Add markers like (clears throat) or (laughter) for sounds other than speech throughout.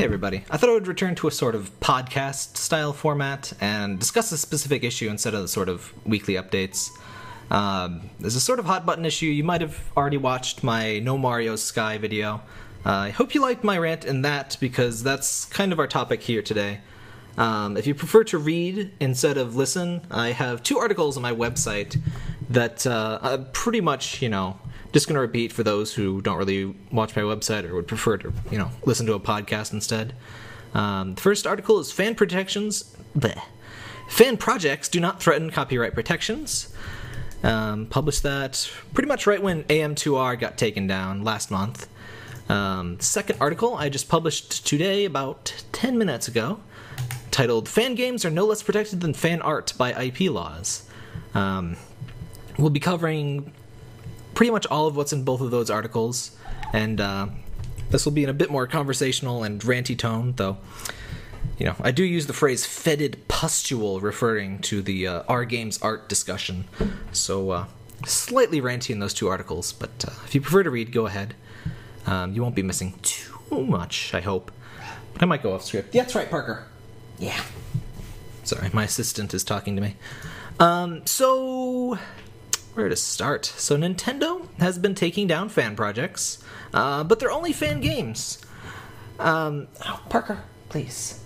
Hey, everybody. I thought I would return to a sort of podcast style format and discuss a specific issue instead of the sort of weekly updates. Um, there's a sort of hot button issue. You might have already watched my No Mario Sky video. Uh, I hope you liked my rant in that because that's kind of our topic here today. Um, if you prefer to read instead of listen, I have two articles on my website that uh, pretty much, you know, just going to repeat for those who don't really watch my website or would prefer to, you know, listen to a podcast instead. Um, the first article is fan protections. Bleh. Fan projects do not threaten copyright protections. Um, published that pretty much right when AM2R got taken down last month. Um, second article I just published today, about 10 minutes ago, titled Fan Games Are No Less Protected Than Fan Art by IP Laws. Um, we'll be covering pretty much all of what's in both of those articles, and uh, this will be in a bit more conversational and ranty tone, though. You know, I do use the phrase "fetid pustule" referring to the uh, R Games art discussion, so uh, slightly ranty in those two articles. But uh, if you prefer to read, go ahead. Um, you won't be missing too much, I hope. I might go off script. Yeah, that's right, Parker. Yeah. Sorry, my assistant is talking to me. Um, so where to start? So Nintendo has been taking down fan projects, uh, but they're only fan games. Um, oh, Parker, please.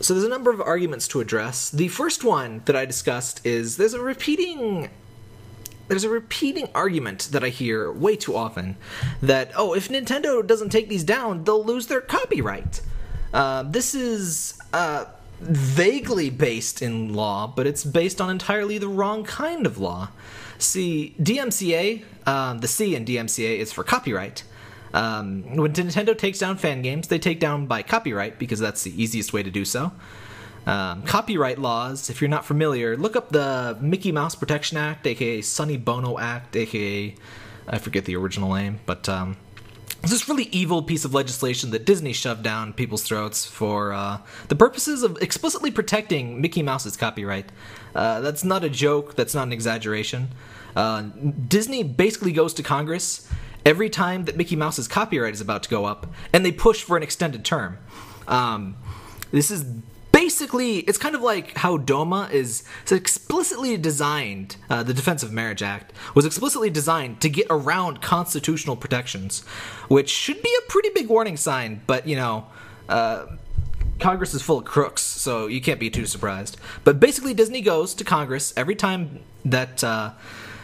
So there's a number of arguments to address. The first one that I discussed is there's a repeating there's a repeating argument that I hear way too often that oh if Nintendo doesn't take these down they'll lose their copyright. Uh, this is uh, vaguely based in law, but it's based on entirely the wrong kind of law. See, DMCA, um, the C in DMCA is for copyright. Um, when Nintendo takes down fan games, they take down by copyright because that's the easiest way to do so. Um, copyright laws, if you're not familiar, look up the Mickey Mouse Protection Act, aka Sonny Bono Act, aka I forget the original name, but um, this really evil piece of legislation that Disney shoved down people's throats for uh, the purposes of explicitly protecting Mickey Mouse's copyright. Uh, that's not a joke, that's not an exaggeration. Uh, Disney basically goes to Congress every time that Mickey Mouse's copyright is about to go up, and they push for an extended term. Um, this is basically it's kind of like how DOMA is explicitly designed. Uh, the Defense of Marriage Act was explicitly designed to get around constitutional protections, which should be a pretty big warning sign. But you know. Uh, Congress is full of crooks, so you can't be too surprised. But basically, Disney goes to Congress every time that uh,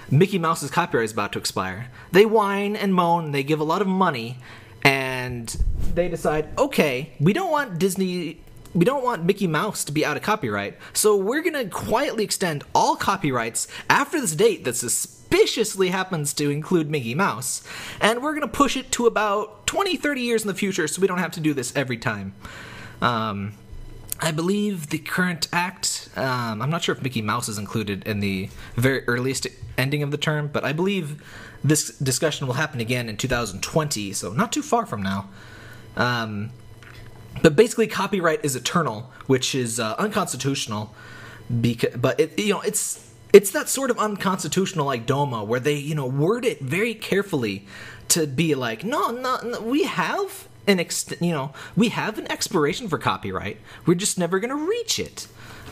Mickey Mouse's copyright is about to expire. They whine and moan, they give a lot of money, and they decide, okay, we don't want Disney we don't want Mickey Mouse to be out of copyright, so we're gonna quietly extend all copyrights after this date that suspiciously happens to include Mickey Mouse, and we're gonna push it to about 20, 30 years in the future so we don't have to do this every time. Um, I believe the current act, um, I'm not sure if Mickey Mouse is included in the very earliest ending of the term, but I believe this discussion will happen again in 2020, so not too far from now. Um, but basically, copyright is eternal, which is uh, unconstitutional. Because, but it, you know, it's it's that sort of unconstitutional like DOMA, where they you know word it very carefully to be like, no, no, no we have an ex- you know we have an expiration for copyright. We're just never going to reach it.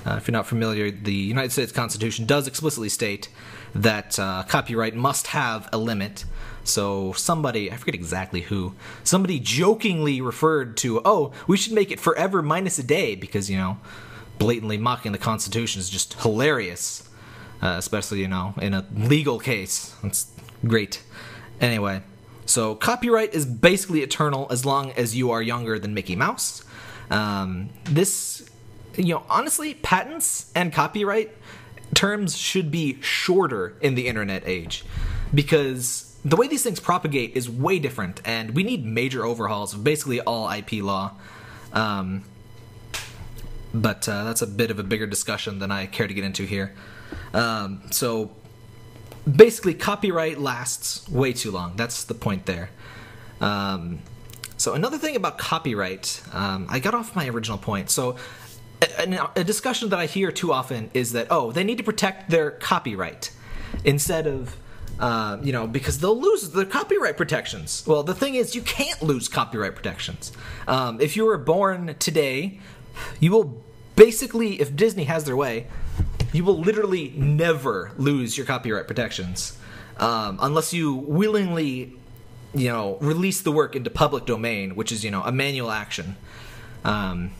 Uh, if you're not familiar, the United States Constitution does explicitly state that uh, copyright must have a limit. So somebody, I forget exactly who, somebody jokingly referred to, oh, we should make it forever minus a day because, you know, blatantly mocking the Constitution is just hilarious. Uh, especially, you know, in a legal case. That's great. Anyway, so copyright is basically eternal as long as you are younger than Mickey Mouse. Um, this, you know, honestly, patents and copyright terms should be shorter in the internet age because the way these things propagate is way different, and we need major overhauls of basically all IP law. Um, but uh, that's a bit of a bigger discussion than I care to get into here. Um, so basically, copyright lasts way too long. That's the point there. Um, so another thing about copyright, um, I got off my original point. So a, a, discussion that I hear too often is that oh, they need to protect their copyright instead of Uh, you know, because they'll lose the copyright protections. Well, the thing is, you can't lose copyright protections. Um, if you were born today, you will basically, if Disney has their way, you will literally never lose your copyright protections um, unless you willingly, you know, release the work into public domain, which is you know a manual action. Um,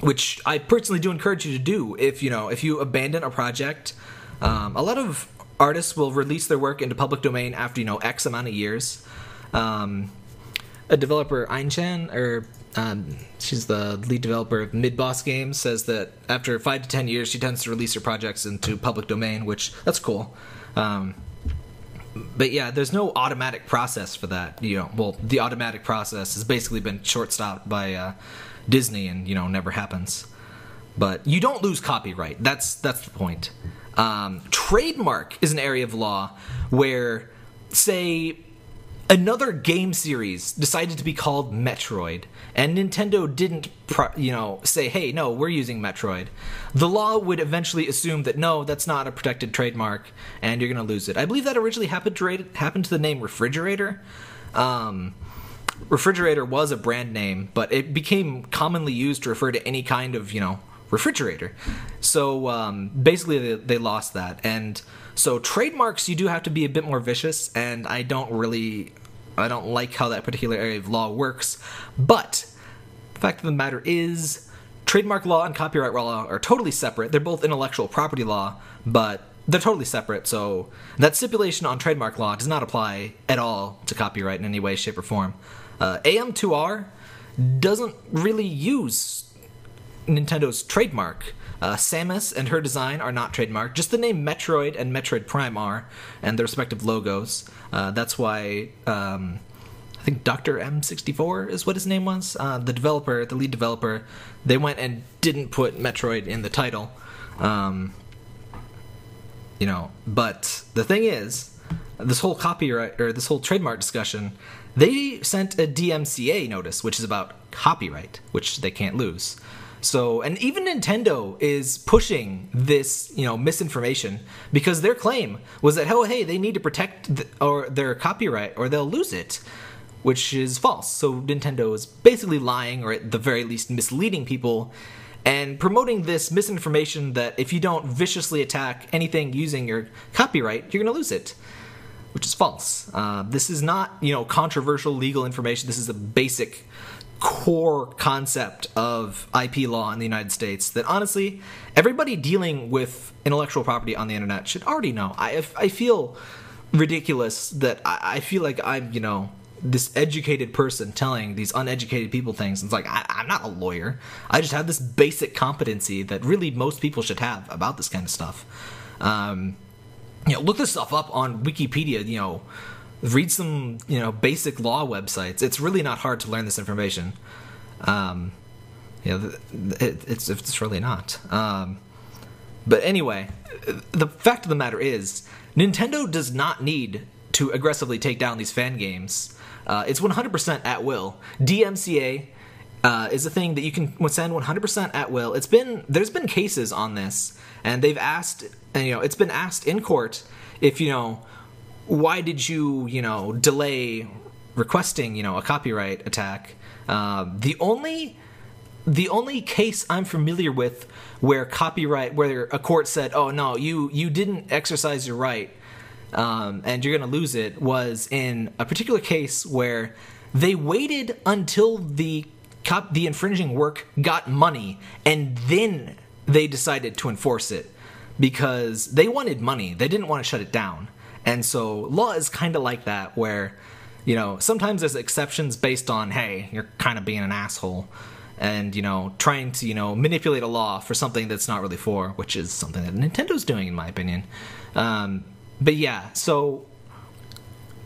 which I personally do encourage you to do if you know if you abandon a project. Um, a lot of artists will release their work into public domain after you know X amount of years. Um, a developer, Einchan, or um, she's the lead developer of Midboss Games, says that after five to ten years, she tends to release her projects into public domain, which that's cool. Um, but yeah, there's no automatic process for that. You know, well, the automatic process has basically been short stopped by uh, Disney, and you know, never happens. But you don't lose copyright. That's that's the point. Um, trademark is an area of law where, say, another game series decided to be called Metroid, and Nintendo didn't, you know, say, "Hey, no, we're using Metroid." The law would eventually assume that no, that's not a protected trademark, and you're going to lose it. I believe that originally happened to happened to the name Refrigerator. Um, refrigerator was a brand name, but it became commonly used to refer to any kind of, you know, refrigerator. So um, basically, they, they, lost that. And so trademarks, you do have to be a bit more vicious, and I don't really, I don't like how that particular area of law works. But the fact of the matter is, trademark law and copyright law are totally separate. They're both intellectual property law, but they're totally separate. So that stipulation on trademark law does not apply at all to copyright in any way, shape, or form. Uh, AM2R doesn't really use Nintendo's trademark. Uh, Samus and her design are not trademarked. Just the name Metroid and Metroid Prime are, and their respective logos. Uh, that's why um, I think Dr. M64 is what his name was. Uh, the developer, the lead developer, they went and didn't put Metroid in the title. Um, you know, but the thing is, this whole copyright or this whole trademark discussion, they sent a DMCA notice, which is about copyright, which they can't lose. So, and even Nintendo is pushing this, you know, misinformation because their claim was that, oh, hey, they need to protect the, or their copyright or they'll lose it, which is false. So Nintendo is basically lying or at the very least misleading people and promoting this misinformation that if you don't viciously attack anything using your copyright, you're going to lose it which is false. Uh, this is not, you know, controversial legal information. This is a basic core concept of IP law in the United States that honestly everybody dealing with intellectual property on the internet should already know. I I feel ridiculous that I, I feel like I'm you know this educated person telling these uneducated people things. It's like I, am not a lawyer. I just have this basic competency that really most people should have about this kind of stuff. Um, you know, look this stuff up on Wikipedia. You know read some you know basic law websites. It's really not hard to learn this information. Um, you know, it, it's it's really not. Um, but anyway, the fact of the matter is, Nintendo does not need to aggressively take down these fan games. Uh, it's 100% at will. DMCA uh, is a thing that you can send 100% at will. It's been there's been cases on this, and they've asked, and you know, it's been asked in court if you know why did you, you know, delay requesting, you know, a copyright attack? Uh, the only the only case I'm familiar with where copyright, where a court said, "Oh no, you you didn't exercise your right, um, and you're going to lose it," was in a particular case where they waited until the cop, the infringing work got money, and then they decided to enforce it because they wanted money. They didn't want to shut it down. And so law is kind of like that, where, you know, sometimes there's exceptions based on, hey, you're kind of being an asshole. And, you know, trying to, you know, manipulate a law for something that's not really for, which is something that Nintendo's doing, in my opinion. Um, but yeah, so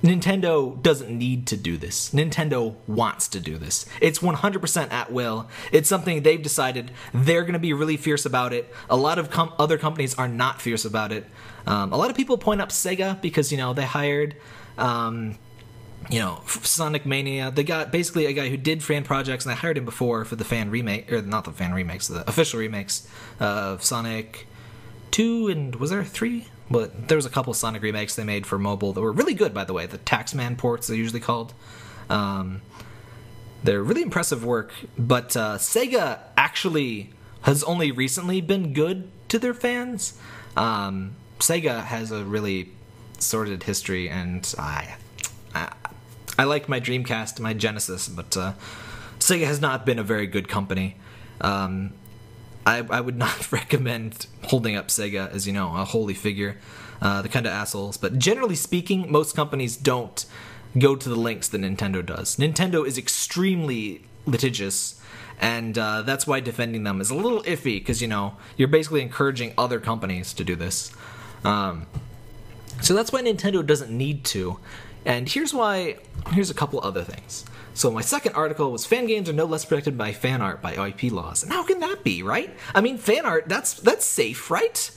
Nintendo doesn't need to do this. Nintendo wants to do this. It's 100% at will. It's something they've decided they're going to be really fierce about it. A lot of com- other companies are not fierce about it. Um, a lot of people point up Sega because you know they hired. Um, you know, Sonic Mania. They got basically a guy who did fan projects, and I hired him before for the fan remake, or not the fan remakes, the official remakes of Sonic Two and was there three? But there was a couple Sonic remakes they made for mobile that were really good, by the way. The Taxman ports, they're usually called. Um, they're really impressive work, but uh, Sega actually has only recently been good to their fans. Um, Sega has a really sordid history, and I, I, I like my Dreamcast, my Genesis, but uh, Sega has not been a very good company. Um, I, I would not (laughs) recommend holding up Sega as you know a holy figure. Uh, the kind of assholes, but generally speaking, most companies don't go to the lengths that Nintendo does. Nintendo is extremely litigious, and uh, that's why defending them is a little iffy because you know you're basically encouraging other companies to do this. Um, so that's why Nintendo doesn't need to. And here's why. Here's a couple other things. So my second article was fan games are no less protected by fan art by IP laws. And how can that be, right? I mean, fan art that's that's safe, right?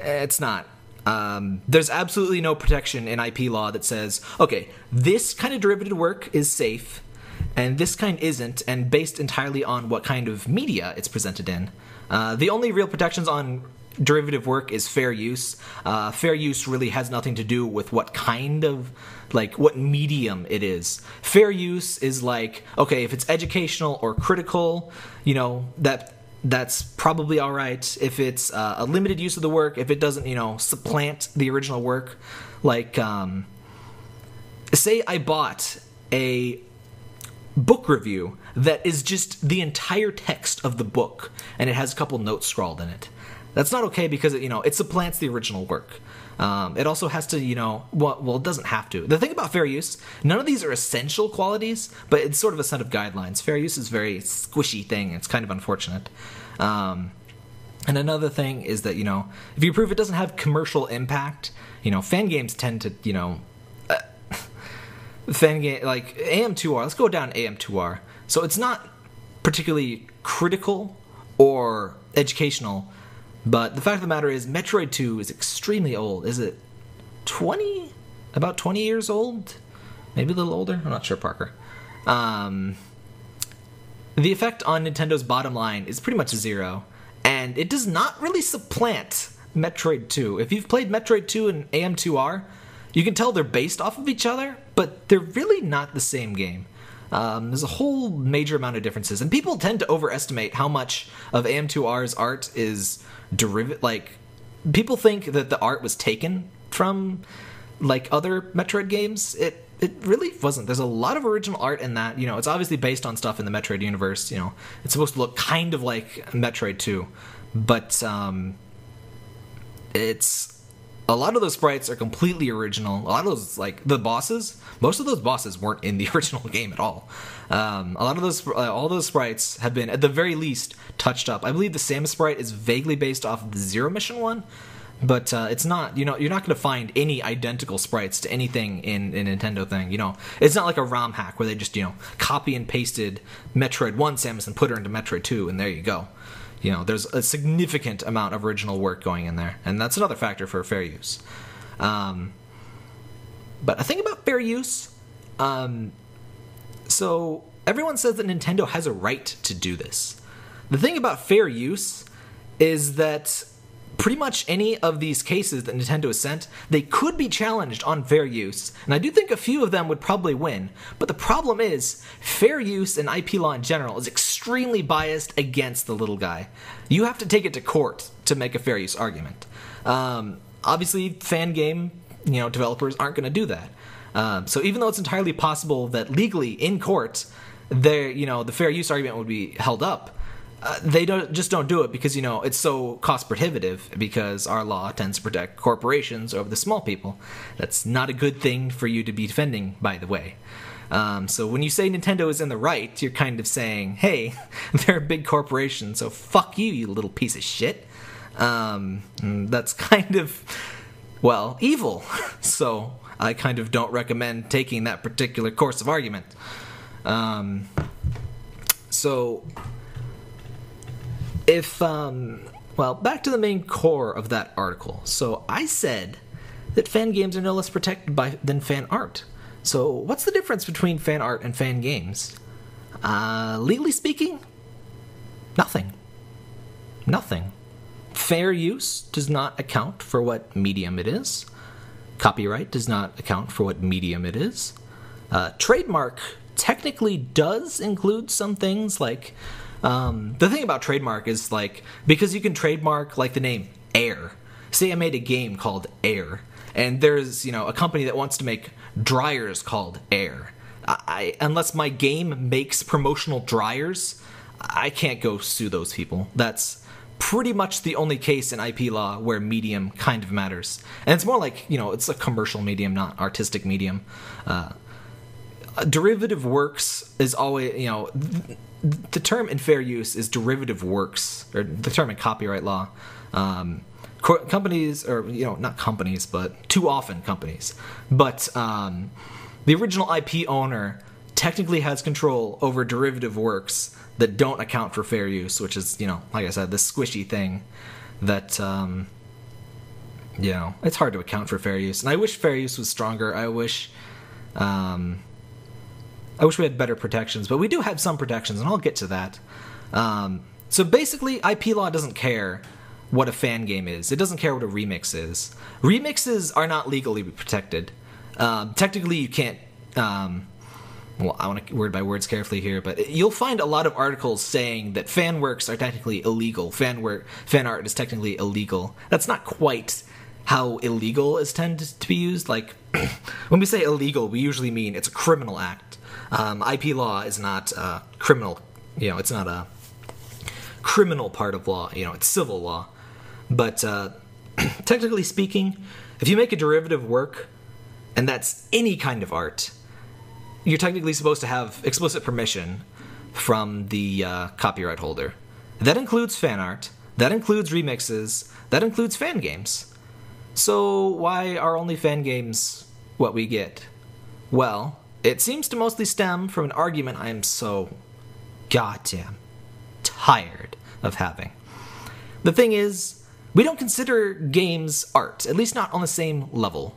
It's not. Um, there's absolutely no protection in IP law that says, okay, this kind of derivative work is safe, and this kind isn't, and based entirely on what kind of media it's presented in. Uh, the only real protections on derivative work is fair use. Uh, fair use really has nothing to do with what kind of like what medium it is. Fair use is like okay, if it's educational or critical, you know that that's probably all right. If it's uh, a limited use of the work, if it doesn't you know supplant the original work, like um, say I bought a book review that is just the entire text of the book and it has a couple notes scrawled in it that's not okay because it, you know it supplants the original work. Um, it also has to, you know, well, well, it doesn't have to. The thing about fair use, none of these are essential qualities, but it's sort of a set of guidelines. Fair use is a very squishy thing. It's kind of unfortunate. Um, and another thing is that you know, if you prove it doesn't have commercial impact, you know, fan games tend to, you know, uh, (laughs) fan game like AM2R. Let's go down AM2R. So it's not particularly critical or educational but the fact of the matter is, Metroid 2 is extremely old. Is it 20? About 20 years old? Maybe a little older? I'm not sure, Parker. Um, the effect on Nintendo's bottom line is pretty much zero, and it does not really supplant Metroid 2. If you've played Metroid 2 and AM2R, you can tell they're based off of each other, but they're really not the same game. Um, there's a whole major amount of differences, and people tend to overestimate how much of AM2R's art is derivative. Like people think that the art was taken from like other Metroid games. It it really wasn't. There's a lot of original art in that. You know, it's obviously based on stuff in the Metroid universe. You know, it's supposed to look kind of like Metroid 2, but um, it's a lot of those sprites are completely original. A lot of those, like the bosses, most of those bosses weren't in the (laughs) original game at all. Um, a lot of those, uh, all those sprites have been, at the very least, touched up. I believe the Samus sprite is vaguely based off of the Zero Mission one, but uh, it's not. You know, you're not going to find any identical sprites to anything in a Nintendo thing. You know, it's not like a ROM hack where they just you know copy and pasted Metroid One Samus and put her into Metroid Two, and there you go you know there's a significant amount of original work going in there and that's another factor for fair use. Um, but a thing about fair use um, so everyone says that nintendo has a right to do this. The thing about fair use is that pretty much any of these cases that Nintendo has sent, they could be challenged on fair use. And I do think a few of them would probably win. But the problem is, fair use and IP law in general is extremely biased against the little guy. You have to take it to court to make a fair use argument. Um, obviously, fan game you know developers aren't going to do that. Um, so even though it's entirely possible that legally in court, there you know the fair use argument would be held up, uh, they don't just don't do it because you know it's so cost prohibitive because our law tends to protect corporations over the small people. That's not a good thing for you to be defending, by the way. Um, so when you say Nintendo is in the right, you're kind of saying, "Hey, (laughs) they're a big corporation, so fuck you, you little piece of shit." Um, that's kind of well evil. (laughs) so I kind of don't recommend taking that particular course of argument. Um, so if um, well, back to the main core of that article. So I said that fan games are no less protected by than fan art. So what's the difference between fan art and fan games? Uh, legally speaking, nothing. Nothing. fair use does not account for what medium it is. Copyright does not account for what medium it is. Uh, trademark technically does include some things like um, the thing about trademark is like because you can trademark like the name Air. Say I made a game called Air, and there's you know a company that wants to make dryers called Air. I, unless my game makes promotional dryers, I can't go sue those people. That's pretty much the only case in IP law where medium kind of matters. And it's more like, you know, it's a commercial medium, not artistic medium. Uh, derivative works is always, you know, th- the term in fair use is derivative works, or the term in copyright law. Um, co- companies, or, you know, not companies, but too often companies. But um, the original IP owner technically has control over derivative works that don't account for fair use, which is, you know, like I said, this squishy thing that, um, you know, it's hard to account for fair use. And I wish fair use was stronger. I wish, um, I wish we had better protections, but we do have some protections, and I'll get to that. Um, so basically, IP law doesn't care what a fan game is. It doesn't care what a remix is. Remixes are not legally protected. Um, technically, you can't. Um, well, I want to word by words carefully here, but you'll find a lot of articles saying that fan works are technically illegal. Fan work, fan art is technically illegal. That's not quite how illegal is tended to be used. Like (clears throat) when we say illegal, we usually mean it's a criminal act. Um, IP law is not uh, criminal. You know, it's not a criminal part of law. You know, it's civil law. But uh, (clears throat) technically speaking, if you make a derivative work, and that's any kind of art you're technically supposed to have explicit permission from the uh, copyright holder. That includes fan art, that includes remixes, that includes fan games. So, why are only fan games what we get? Well, it seems to mostly stem from an argument I am so goddamn tired of having. The thing is, we don't consider games art, at least not on the same level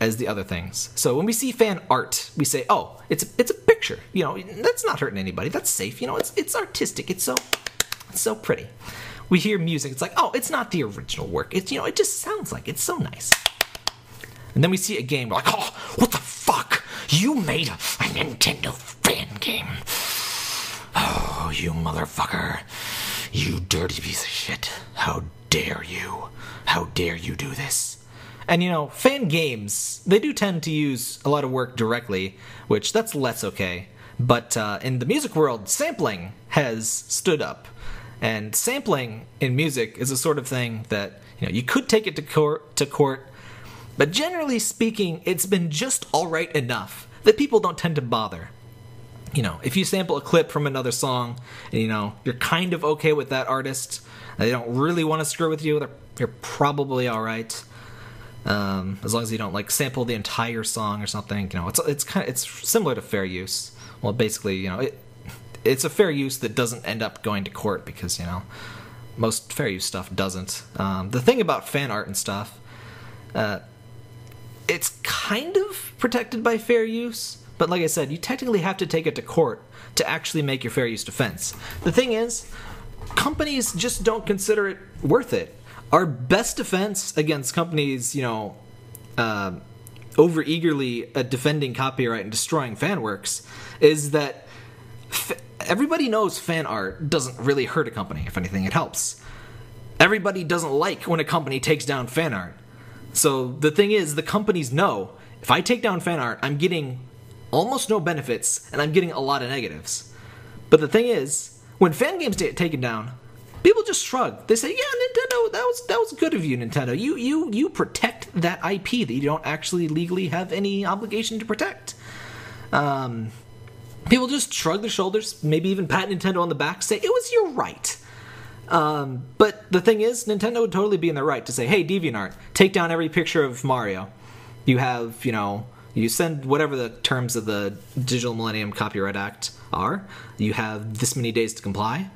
as the other things. So when we see fan art, we say, "Oh, it's it's a picture. You know, that's not hurting anybody. That's safe. You know, it's it's artistic. It's so it's so pretty." We hear music. It's like, "Oh, it's not the original work. It's you know, it just sounds like it's so nice." And then we see a game. We're like, "Oh, what the fuck? You made a, Nintendo fan game? Oh, you motherfucker! You dirty piece of shit! How dare you? How dare you do this?" And you know, fan games, they do tend to use a lot of work directly, which that's less okay. But uh, in the music world, sampling has stood up. And sampling in music is a sort of thing that, you know, you could take it to court, to court but generally speaking, it's been just alright enough that people don't tend to bother. You know, if you sample a clip from another song, and you know, you're kind of okay with that artist, they don't really want to screw with you, you're probably alright. Um, as long as you don't like sample the entire song or something, you know, it's it's kind of it's similar to fair use. Well, basically, you know, it it's a fair use that doesn't end up going to court because you know most fair use stuff doesn't. Um, the thing about fan art and stuff, uh, it's kind of protected by fair use, but like I said, you technically have to take it to court to actually make your fair use defense. The thing is, companies just don't consider it worth it our best defense against companies, you know, uh, over eagerly uh, defending copyright and destroying fan works is that f- everybody knows fan art doesn't really hurt a company. If anything, it helps. Everybody doesn't like when a company takes down fan art. So the thing is, the companies know if I take down fan art, I'm getting almost no benefits and I'm getting a lot of negatives. But the thing is, when fan games get taken down, people just shrug. They say, "Yeah, Nintendo, that was that was good of you, Nintendo. You you you protect that IP that you don't actually legally have any obligation to protect." Um, people just shrug their shoulders, maybe even pat Nintendo on the back, say, "It was your right." Um, but the thing is, Nintendo would totally be in the right to say, "Hey, DeviantArt, take down every picture of Mario. You have, you know." You send whatever the terms of the Digital Millennium Copyright Act are. You have this many days to comply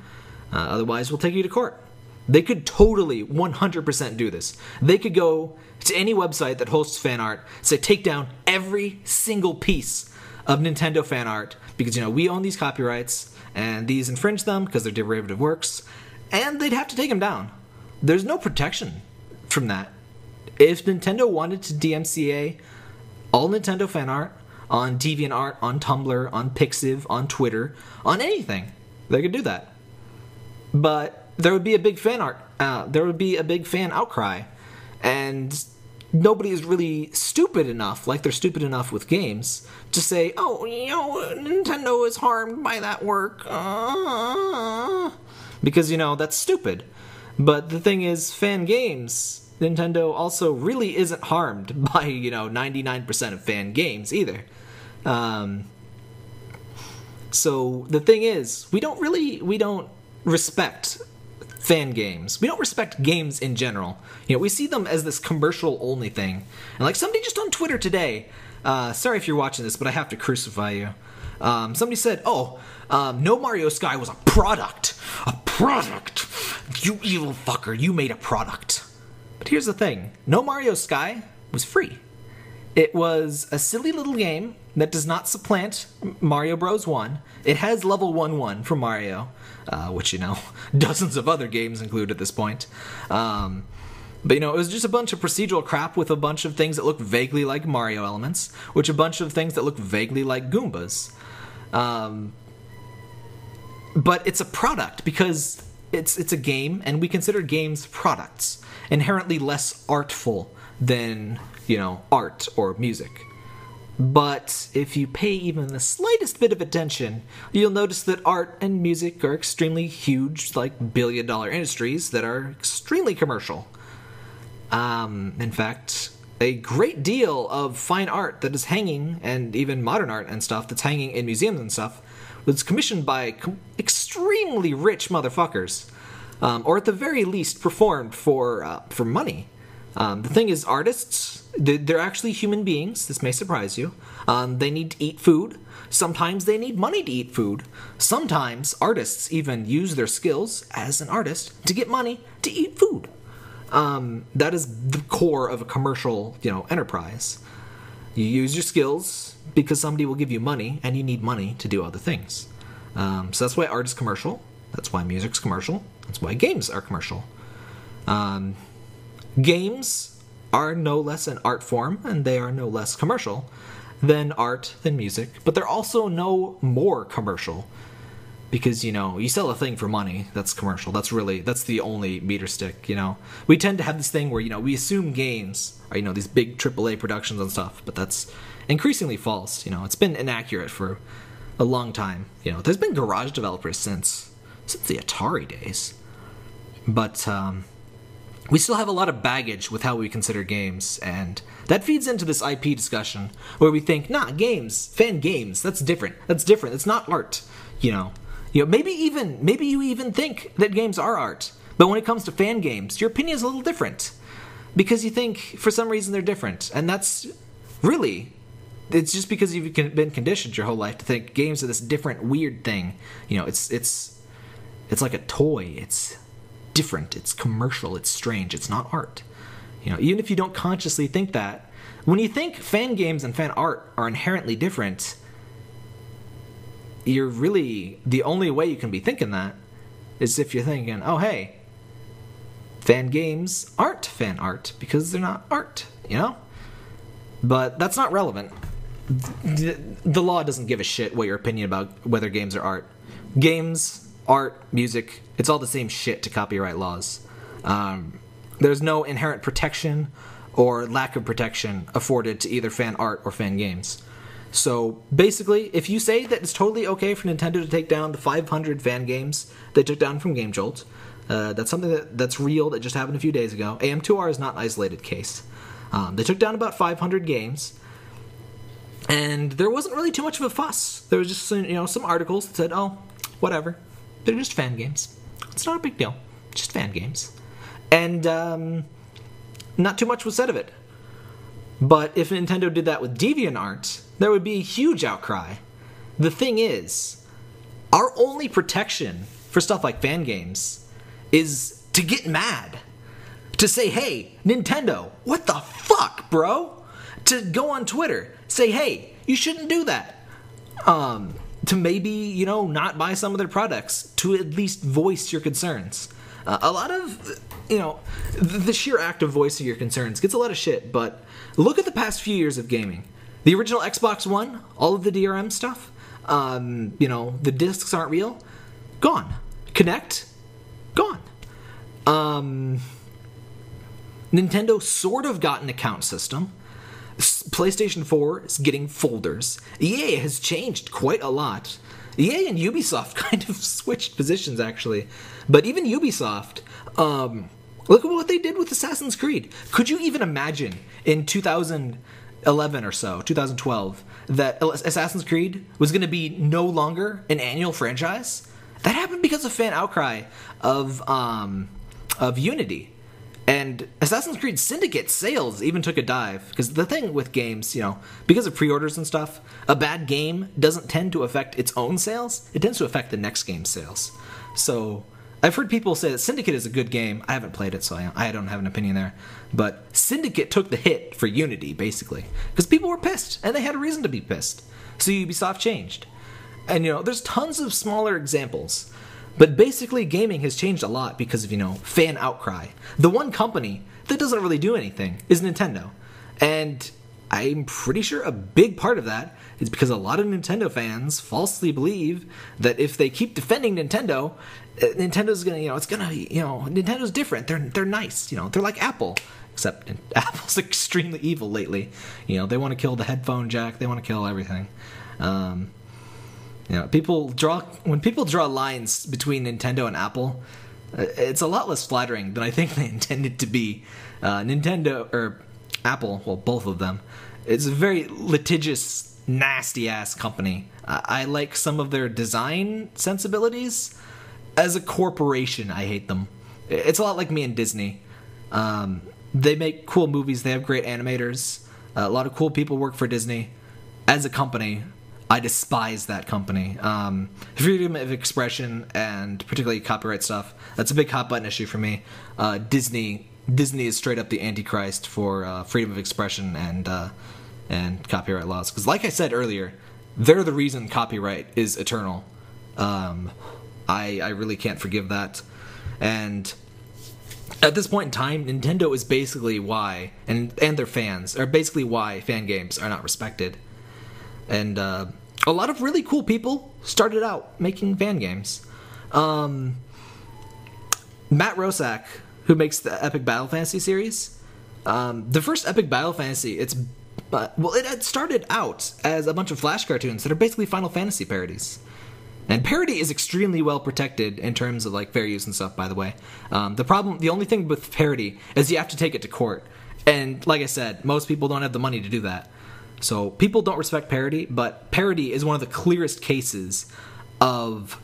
uh, otherwise, we'll take you to court. They could totally 100% do this. They could go to any website that hosts fan art, say take down every single piece of Nintendo fan art because you know we own these copyrights and these infringe them because they're derivative works, and they'd have to take them down. there's no protection from that. If Nintendo wanted to DMCA all Nintendo fan art on DeviantArt, on Tumblr, on Pixiv, on Twitter, on anything, they could do that. But there would be a big fan art, uh, there would be a big fan outcry, and nobody is really stupid enough, like they're stupid enough with games, to say, "Oh, you know, Nintendo is harmed by that work," uh, because you know that's stupid. But the thing is, fan games, Nintendo also really isn't harmed (laughs) by you know 99% of fan games either. Um, so the thing is, we don't really we don't respect fan games. We don't respect games in general. You know, we see them as this commercial only thing. And like somebody just on Twitter today, uh, sorry if you're watching this, but I have to crucify you. Um, somebody said, "Oh, um, No Mario Sky was a product, a product. You evil fucker, you made a product." But here's the thing: No Mario Sky was free. It was a silly little game that does not supplant Mario Bros. 1. It has level 1 1 for Mario, uh, which, you know, (laughs) dozens of other games include at this point. Um, but, you know, it was just a bunch of procedural crap with a bunch of things that look vaguely like Mario elements, which a bunch of things that look vaguely like Goombas. Um, but it's a product because it's it's a game, and we consider games products, inherently less artful than you know, art or music. But if you pay even the slightest bit of attention, you'll notice that art and music are extremely huge, like billion dollar industries that are extremely commercial. Um, in fact, a great deal of fine art that is hanging, and even modern art and stuff that's hanging in museums and stuff, was commissioned by com- extremely rich motherfuckers, um, or at the very least performed for uh, for money. Um, the thing is, artists, they're actually human beings. This may surprise you. Um, they need to eat food. Sometimes they need money to eat food. Sometimes artists even use their skills as an artist to get money to eat food. Um, that is the core of a commercial, you know, enterprise. You use your skills because somebody will give you money, and you need money to do other things. Um, so that's why art is commercial. That's why music's commercial. That's why games are commercial. Um, Games are no less an art form, and they are no less commercial than art, than music, but they're also no more commercial. Because, you know, you sell a thing for money, that's commercial. That's really, that's the only meter stick, you know. We tend to have this thing where, you know, we assume games you know, these big AAA productions and stuff, but that's increasingly false, you know. It's been inaccurate for a long time. You know, there's been garage developers since, since the Atari days. But, um, we still have a lot of baggage with how we consider games, and that feeds into this IP discussion where we think, nah, games, fan games, that's different. That's different. It's not art, you know. You know, maybe even maybe you even think that games are art, but when it comes to fan games, your opinion is a little different because you think for some reason they're different, and that's really it's just because you've been conditioned your whole life to think games are this different weird thing. You know, it's it's it's like a toy. It's different, it's commercial, it's strange, it's not art. You know, even if you don't consciously think that, when you think fan games and fan art are inherently different, you're really the only way you can be thinking that is if you're thinking, oh hey, fan games aren't fan art because they're not art, you know? But that's not relevant. The, law doesn't give a shit what your opinion about whether games are art. Games art, music, it's all the same shit to copyright laws. Um, there's no inherent protection or lack of protection afforded to either fan art or fan games. So basically, if you say that it's totally okay for Nintendo to take down the 500 fan games they took down from Game Jolt, uh, that's something that, that's real that just happened a few days ago. AM2R is not an isolated case. Um, they took down about 500 games, and there wasn't really too much of a fuss. There was just you know some articles that said, "Oh, whatever, they're just fan games. It's not a big deal. Just fan games. And um, not too much was said of it. But if Nintendo did that with DeviantArt, there would be a huge outcry. The thing is, our only protection for stuff like fan games is to get mad. To say, hey, Nintendo, what the fuck, bro? To go on Twitter, say, hey, you shouldn't do that. Um, to maybe you know not buy some of their products to at least voice your concerns Uh, a lot of, you know, the sheer act of voicing your concerns gets a lot of shit, but look at the past few years of gaming. The original Xbox One, all of the DRM stuff, um, you know, the discs aren't real, gone. Kinect, gone. Um, Nintendo sort of got an account system. PlayStation 4 is getting folders. EA has changed quite a lot. EA and Ubisoft (laughs) kind of switched positions, actually. But even Ubisoft, um, look at what they did with Assassin's Creed. Could you even imagine in 2011 or so, 2012, that Assassin's Creed was going to be no longer an annual franchise? That happened because of fan outcry of um, of Unity. And Assassin's Creed Syndicate sales even took a dive because the thing with games, you know, because of pre-orders and stuff, a bad game doesn't tend to affect its own sales. It tends to affect the next game's sales. So I've heard people say that Syndicate is a good game. I haven't played it, so I, I don't have an opinion there. But Syndicate took the hit for Unity, basically, because people were pissed, and they had a reason to be pissed. So Ubisoft changed. And, you know, there's tons of smaller examples but basically, gaming has changed a lot because of, you know, fan outcry. The one company that doesn't really do anything is Nintendo. And I'm pretty sure a big part of that is because a lot of Nintendo fans falsely believe that if they keep defending Nintendo, uh, Nintendo's gonna, you know, it's gonna, you know, Nintendo's different. They're they're nice, you know, they're like Apple, except (laughs) Apple's extremely evil lately. You know, they want to kill the headphone jack, they want to kill everything. Um, you know, people draw when people draw lines between Nintendo and Apple, uh, it's a lot less flattering than I think they (laughs) intended to be. Uh, Nintendo or Apple, well, both of them, it's a very litigious, nasty ass company. I like some of their design sensibilities. As a corporation, I hate them. It's a lot like me and Disney. Um, they make cool movies. They have great animators. a lot of cool people work for Disney. As a company, I despise that company. Um, freedom of expression and particularly copyright stuff. That's a big hot button issue for me. Uh, Disney Disney is straight up the antichrist for uh, freedom of expression and uh, and copyright laws. Because, like I said earlier, they're the reason copyright is eternal. Um, I I really can't forgive that. And at this point in time, Nintendo is basically why, and and their fans are basically why fan games are not respected. And uh, a lot of really cool people started out making fan games. Um, Matt Roszak, who makes the Epic Battle Fantasy series, um, the first Epic Battle Fantasy, it's uh, well, it had started out as a bunch of Flash cartoons that are basically Final Fantasy parodies. And parody is extremely well protected in terms of like fair use and stuff. By the way, um, the problem, the only thing with parody is you have to take it to court, and like I said, most people don't have the money to do that. So people don't respect parody, but parody is one of the clearest cases of,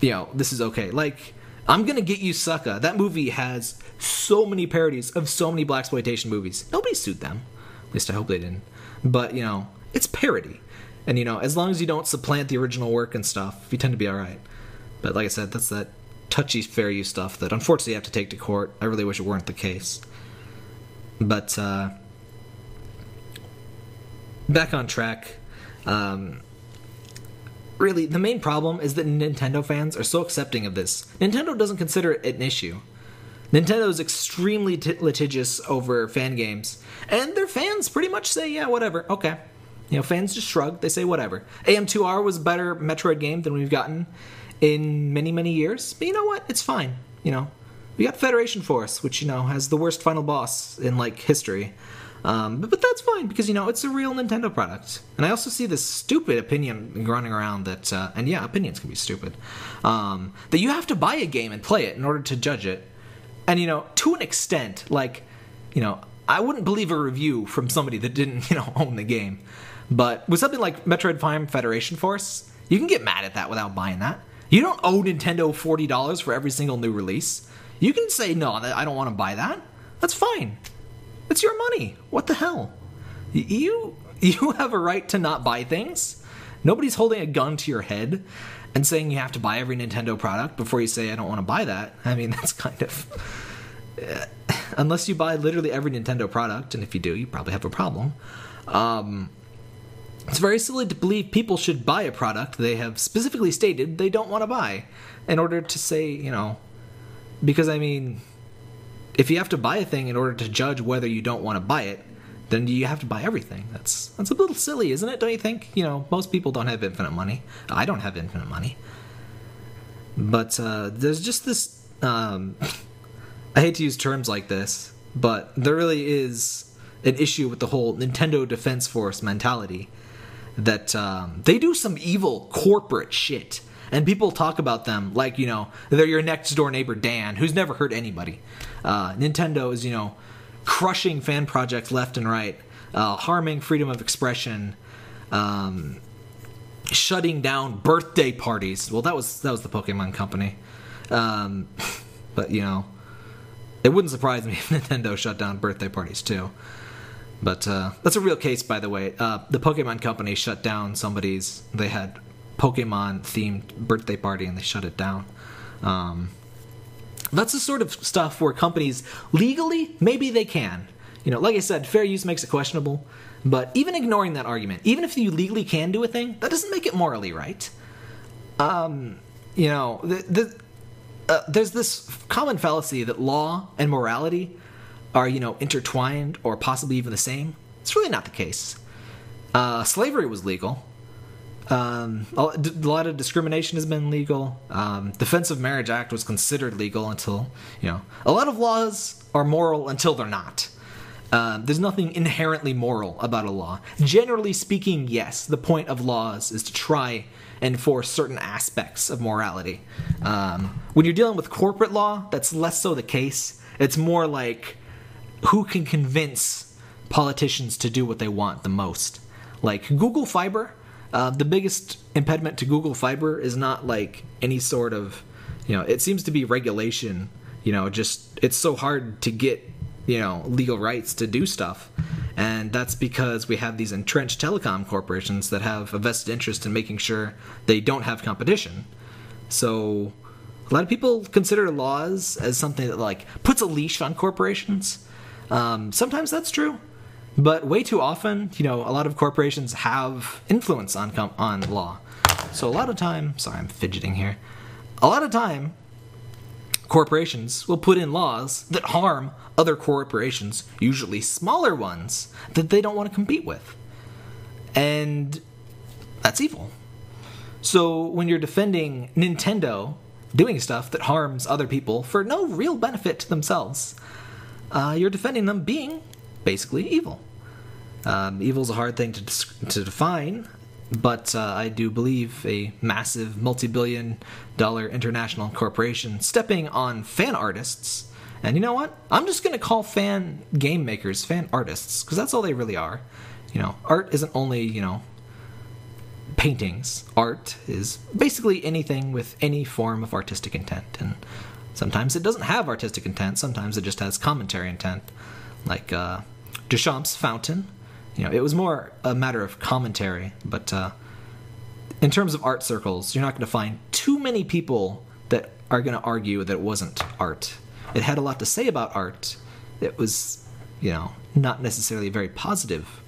you know, this is okay. Like, I'm gonna get you sucker. That movie has so many parodies of so many blaxploitation movies. Nobody sued them. At least I hope they didn't. But you know, it's parody, and you know, as long as you don't supplant the original work and stuff, you tend to be all right. But like I said, that's that touchy fair use stuff that unfortunately you have to take to court. I really wish it weren't the case. But uh, back on track. Um, really, the main problem is that Nintendo fans are so accepting of this. Nintendo doesn't consider it an issue. Nintendo is extremely t- litigious over fan games, and their fans pretty much say, "Yeah, whatever, okay." You know, fans just shrug. They say, "Whatever." AM2R was a better Metroid game than we've gotten in many, many years, but you know what? It's fine. You know, we got Federation Force, which you know has the worst final boss in like history. Um, but, but, that's fine because you know it's a real Nintendo product. And I also see this stupid opinion running around that, uh, and yeah, opinions can be stupid. Um, that you have to buy a game and play it in order to judge it. And you know, to an extent, like, you know, I wouldn't believe a review from somebody that didn't, (laughs) you know, own the game. But with something like Metroid Prime Federation Force, you can get mad at that without buying that. You don't owe Nintendo forty dollars for every single new release. You can say no, I don't want to buy that. That's fine. It's your money. What the hell? You you (laughs) have a right to not buy things. Nobody's holding a gun to your head and saying you have to buy every Nintendo product before you say I don't want to buy that. I mean, (laughs) that's kind of uh, unless you buy literally every Nintendo product, and if you do, you probably have a problem. Um, it's very silly to believe people should buy a product they have specifically stated they don't want to buy in order to say, you know, because I mean, if you have to buy a thing in order to judge whether you don't want to buy it, then you have to buy everything. That's that's a little silly, isn't it? Don't you think? You know, most people don't have infinite money. I don't have infinite money. But uh, there's just this. Um, (laughs) I hate to use terms like this, but there really is an issue with the whole Nintendo Defense Force mentality. That um, they do some evil corporate shit, and people talk about them like you know they're your next door neighbor Dan, who's never hurt anybody. Uh, Nintendo is you know crushing fan projects left and right, uh, harming freedom of expression. Um, shutting down birthday parties. Well, that was that was the Pokemon Company, um, (laughs) but you know, it wouldn't surprise me (laughs) if Nintendo shut down birthday parties too. But uh, that's a real case, by the way. Uh, the Pokemon Company shut down somebody's. They had Pokemon themed birthday party and they shut it down. Um, that's the sort of stuff where companies legally maybe they can. You know, like I said, fair use makes it questionable. But even ignoring that argument, even if you legally can do a thing, that doesn't make it morally right. Um, you know, the, the, uh, there's this common fallacy that law and morality are, you know, intertwined or possibly even the same. It's really not the case. Uh, slavery was legal. Um, a lot of discrimination has been legal. Um, Defense of Marriage Act was considered legal until, you know, a lot of laws are moral until they're not. Uh, there's nothing inherently moral about a law. Generally speaking, yes, the point of laws is to try and enforce certain aspects of morality. Um, when you're dealing with corporate law, that's less so the case. It's more like who can convince politicians to do what they want the most. Like Google Fiber, uh, the biggest impediment to Google Fiber is not like any sort of, you know, it seems to be regulation. You know, just it's so hard to get you know legal rights to do stuff. And that's because we have these entrenched telecom corporations that have a vested interest in making sure they don't have competition. So a lot of people consider laws as something that like puts a leash on corporations. Um, sometimes that's true but way too often you know a lot of corporations have influence on com- on law so a lot of time sorry i'm fidgeting here a lot of time corporations will put in laws that harm other corporations, usually smaller ones, that they don't want to compete with. And that's evil. So when you're defending Nintendo doing stuff that harms other people for no real benefit to themselves, uh, you're defending them being basically evil. Um, evil is a hard thing to, to define, but uh, I do believe a massive multi billion dollar international corporation stepping on fan artists. And you know what? I'm just going to call fan game makers fan artists because that's all they really are. You know, art isn't only, you know, paintings. Art is basically anything with any form of artistic intent. And sometimes it doesn't have artistic intent, sometimes it just has commentary intent. Like uh, Duchamp's Fountain you know, it was more a matter of commentary. But uh, in terms of art circles, you're not going to find too many people that are going to argue that it wasn't art. It had a lot to say about art. It was, you know, not necessarily very positive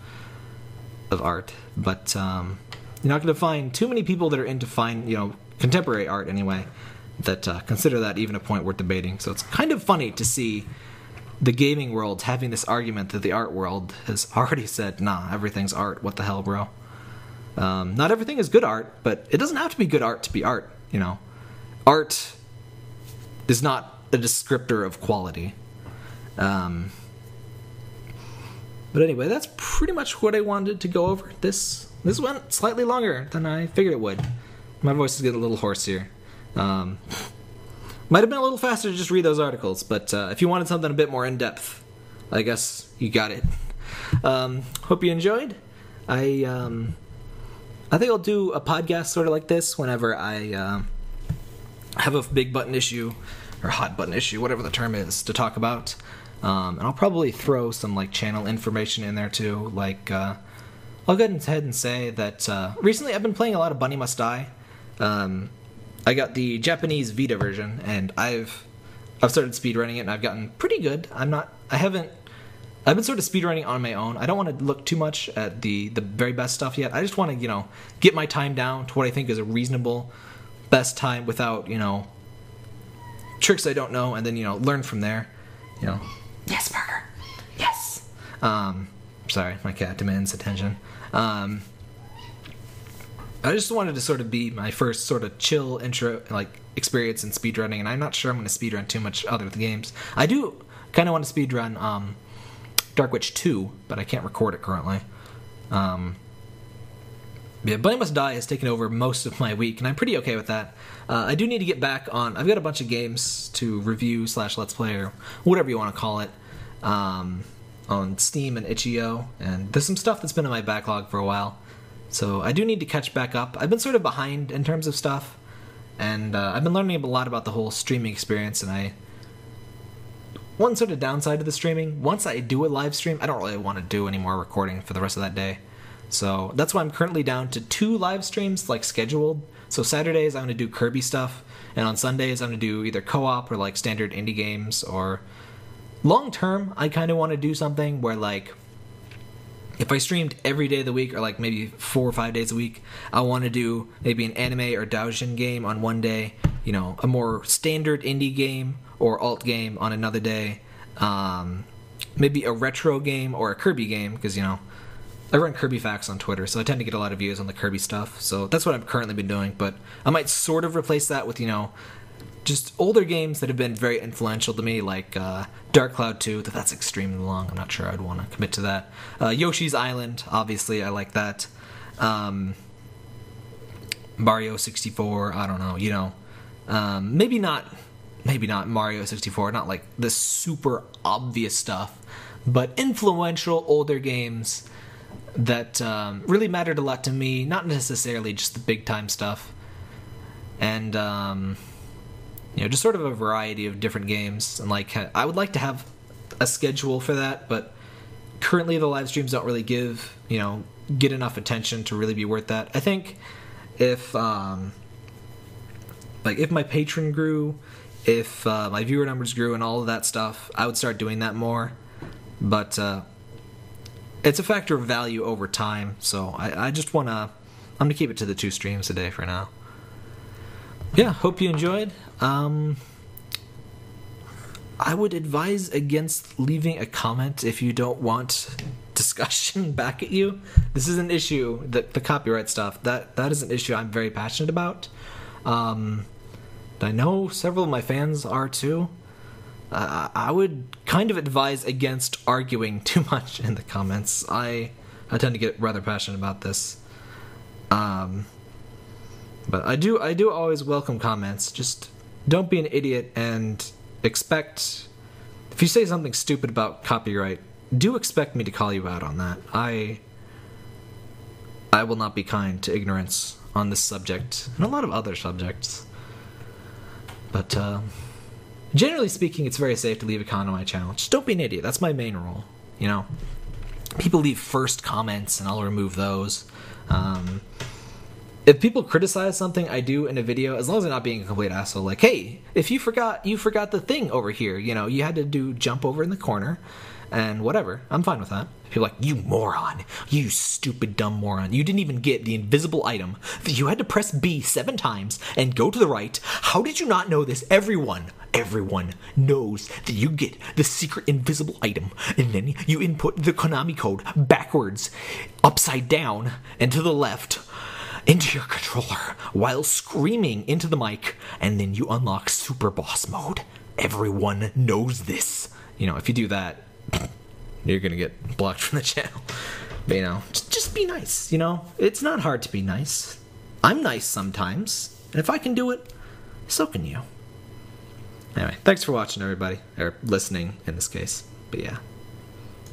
of art, but um, you're not going to find too many people that are into fine, you know, contemporary art anyway, that uh, consider that even a point worth debating. So it's kind of funny to see the gaming world having this argument that the art world has already said, nah, everything's art. What the hell, bro? Um, not everything is good art, but it doesn't have to be good art to be art, you know. Art is not a descriptor of quality. Um, but anyway, that's pretty much what I wanted to go over. This this went slightly longer than I figured it would. My voice is getting a little hoarse here. Um, might have been a little faster to just read those articles, but uh, if you wanted something a bit more in depth, I guess you got it. Um, hope you enjoyed. I um, I think I'll do a podcast sort of like this whenever I uh, have a big button issue or hot button issue, whatever the term is, to talk about. Um, and I'll probably throw some like channel information in there too. Like uh, I'll go ahead and say that uh, recently I've been playing a lot of Bunny Must Die. I got the Japanese Vita version, and I've I've started speedrunning it, and I've gotten pretty good. I'm not. I haven't. I've been sort of speedrunning on my own. I don't want to look too much at the the very best stuff yet. I just want to you know get my time down to what I think is a reasonable best time without you know tricks I don't know, and then you know learn from there. You know, yes, Parker. yes. Um, sorry, my cat demands attention. Um, I just wanted to sort of be my first sort of chill intro, like experience in speedrunning, and I'm not sure I'm going to speedrun too much other games. I do kind of want to speedrun um, Dark Witch 2, but I can't record it currently. Um, yeah, Bunny Must Die has taken over most of my week, and I'm pretty okay with that. Uh, I do need to get back on. I've got a bunch of games to review slash let's play or whatever you want to call it um, on Steam and itch.io, and there's some stuff that's been in my backlog for a while. So I do need to catch back up. I've been sort of behind in terms of stuff, and uh, I've been learning a lot about the whole streaming experience. And I, one sort of downside to the streaming, once I do a live stream, I don't really want to do any more recording for the rest of that day. So that's why I'm currently down to two live streams, like scheduled. So Saturdays I'm to do Kirby stuff, and on Sundays I'm going to do either co-op or like standard indie games. Or long term, I kind of want to do something where like if I streamed every day of the week, or like maybe four or five days a week, I want to do maybe an anime or Dojin game on one day, you know, a more standard indie game or alt game on another day, um, maybe a retro game or a Kirby game, because, you know, I run Kirby Facts on Twitter, so I tend to get a lot of views on the Kirby stuff. So that's what I've currently been doing, but I might sort of replace that with, you know, just older games that have been very influential to me, like uh, Dark Cloud 2. That that's extremely long. I'm not sure I'd want to commit to that. Uh, Yoshi's Island, obviously, I like that. Um, Mario 64. I don't know. You know, um, maybe not. Maybe not Mario 64. Not like the super obvious stuff, but influential older games that um, really mattered a lot to me. Not necessarily just the big time stuff. And um, you know, just sort of a variety of different games. And like, I would like to have a schedule for that, but currently the live streams don't really give, you know, get enough attention to really be worth that. I think if, um, like, if my Patreon grew, if uh, my viewer numbers grew and all of that stuff, I would start doing that more. But uh, it's a factor of value over time, so I, I just want to. I'm gonna keep it to the two streams a day for now. Yeah, hope you enjoyed. Um, I would advise against leaving a comment if you don't want discussion (laughs) back at you. This is an issue that the copyright stuff that that is an issue I'm very passionate about. Um, I know several of my fans are too. Uh, I would kind of advise against arguing (laughs) too much in the comments. I I tend to get rather passionate about this. Um, but I do I do always welcome comments. Just don't be an idiot and expect if you say something stupid about copyright, do expect me to call you out on that. I I will not be kind to ignorance on this subject and a lot of other subjects. But uh, generally speaking, it's very safe to leave a comment on my channel. Just don't be an idiot. That's my main rule. You know, people leave first comments, and I'll remove those. Um, if people criticize something I do in a video, as long as I'm not being a complete asshole, like, hey, if you forgot, you forgot the thing over here. You know, you had to do jump over in the corner, and whatever. I'm fine with that. People like, you moron, you stupid dumb moron. You didn't even get the invisible item. You had to press B seven times and go to the right. How did you not know this? Everyone, everyone knows that you get the secret invisible item, and then you input the Konami code backwards, upside down, and to the left into your controller while screaming into the mic, and then you unlock Super Boss Mode. Everyone knows this. You know, if you do that, (laughs) you're gonna get blocked from the (laughs) channel. But, you know, just, just be nice. You know, it's not hard to be nice. I'm nice sometimes, and if I can do it, so can you. Anyway, thanks for watching, everybody, or listening in this case. But yeah.